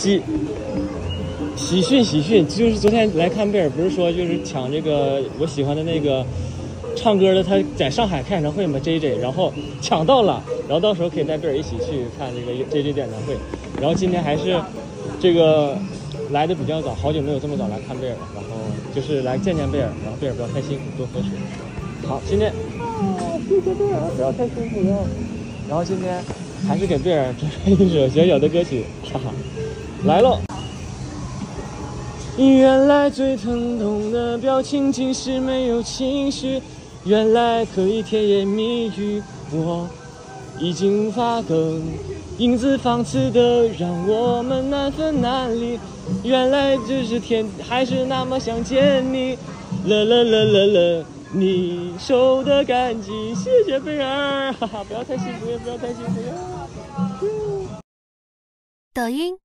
喜喜讯喜讯，就是昨天来看贝尔，不是说就是抢这个我喜欢的那个唱歌的，他在上海开演唱会嘛，J J，然后 抢到了，然后到时候可以带贝尔一起去看这个 J J 的演唱会。然后今天还是这个来的比较早，好久没有这么早来看贝尔了，然后就是来见见贝尔，然后贝尔不要太辛苦，多喝水。好，今天啊，谢谢贝尔，不要太辛苦了。然后今天还是给贝尔准备一首小小的歌曲，哈哈，来喽。原来最疼痛的表情竟是没有情绪，原来可以甜言蜜语，我已经无法更影子放肆的让我们难分难离。原来只是天，还是那么想见你，啦啦啦啦啦，你受的感激，谢谢贝儿，哈哈，不要太辛苦，也不要太辛苦呀。抖音。